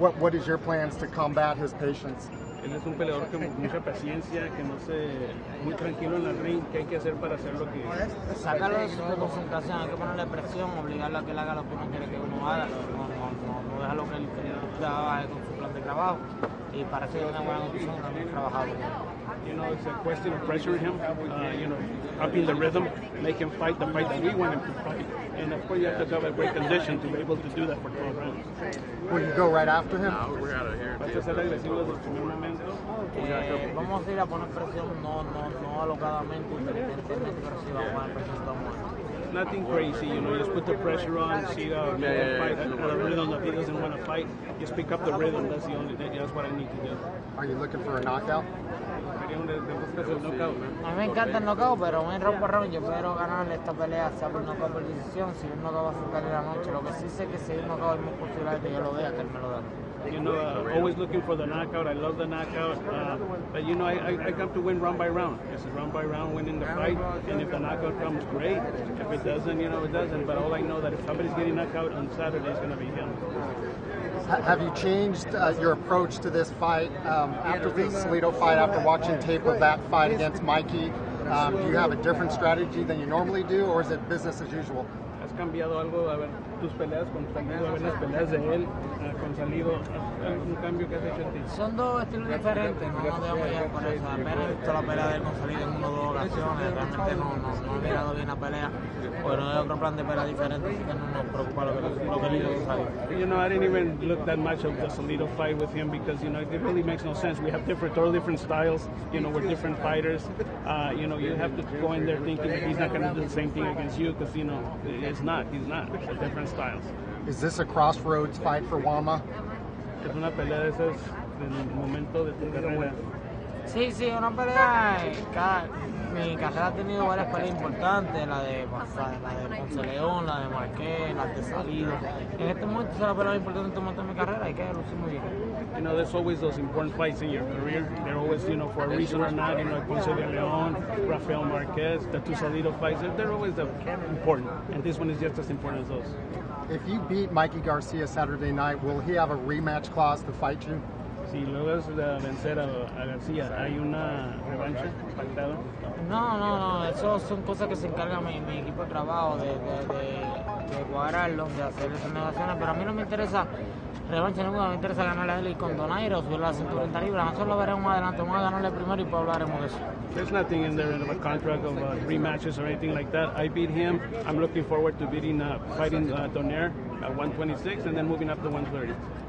What What is your plans to combat his patience? Él es un peleador con mucha paciencia, que no se muy tranquilo en el ring, que hay que hacer para hacer lo que Sacarlo de su concentración, hay que ponerle presión, obligarlo a que él haga lo que uno quiere que uno haga, no, no, no, no deja lo que él trabaje con su plan de trabajo. Y es una buena no hemos trabajado. You know, it's a question of pressuring him, uh, you know, upping the rhythm, make him fight the fight that we want him to fight. And of course, you have to have a great condition to be able to do that for 12 rounds. Will you go right after him? Vas a ser agresivo desde el primer momento. Eh, vamos a ir a poner presión, no, no, no alocadamente, sí vamos a poner presión todo Nothing crazy, you know, just put the pressure on, see uh, yeah, yeah, fight at a rhythm. If he doesn't want to fight, just pick up the rhythm. That's the only thing, that's what I need to do. Are you looking for a knockout? A mí me encanta el knockout, pero un round por round yo espero ganarle esta pelea, sea por knockout por decisión, si un knockout va a sacar en la noche. Lo que sí sé que si un knockout hay más posibilidades que yo lo vea, que él me lo dé. You know, uh, always looking for the knockout. I love the knockout. Uh, but, you know, I, I, I come to win round by round. It's a round by round winning the fight. And if the knockout comes, great. If it doesn't, you know, it doesn't. But all I know that if somebody's getting knocked out on Saturday, it's going to be him. Have you changed uh, your approach to this fight um, after the Salido fight, after watching tape of that fight against Mikey? Um, do you have a different strategy than you normally do, or is it business as usual? ¿Has cambiado algo? A ver, tus peleas con Salido, a ver las peleas de él uh, con Salido, ¿algún cambio que has hecho en ti? Son dos estilos diferentes, no nos debemos llevar con eso. Apenas he visto la pelea de él con Salido en una o dos ocasiones, realmente no, no, no he mirado bien la pelea, pero hay otro plan de pelea diferente, así que no nos preocupa lo que, lo que hizo Salido. You know, I didn't even look that much of the Salido fight with him because, you know, it really makes no sense. We have different, totally different styles, you know, we're different fighters. Uh, you know, you have to go in there thinking that he's not going to do the same thing against you because, you know, it's not, he's not. Different styles. Is this a crossroads fight for Wama? Es una pelea de esas del momento de tu carrera. Sí, sí, una pelea. Cada, mi carrera ha tenido varias peleas importantes, la de, la de Ponce León, la de Marqués, la de Salido. En este momento es la pelea importante en este momento de mi carrera, hay que lucir muy bien. You know, there's always those important fights in your career. They're always, you know, for a reason or not, you know, Ponce de León, Rafael Marquez, the two Salido fights, they're, they're always important. And this one is just as important as those. If you beat Mikey Garcia Saturday night, will he have a rematch clause to fight you? Si logras vencer a, a García, ¿hay una revancha pactada? No, no, no, eso son cosas que se encarga mi, mi equipo de trabajo de, de, de, de cuadrarlo, de hacer esas negociaciones, pero a mí no me interesa revancha a subir la 130 libras, nosotros lo veremos más adelante, vamos a ganarle primero y pues hablaremos de eso. There's nothing in there in a contract of uh, rematches or anything like that. I beat him. I'm looking forward to beating, uh, fighting uh, Donaire at 126 and then moving up to 130.